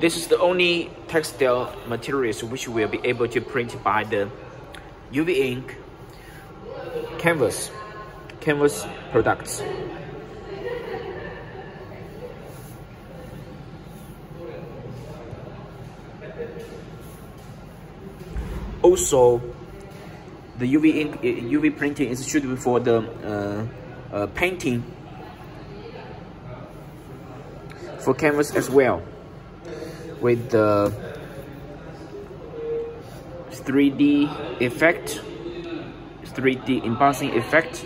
This is the only textile materials which will be able to print by the UV ink canvas, canvas products. Also, the UV ink, UV printing is suitable for the uh, uh, painting for canvas as well with the 3D effect, 3D embossing effect.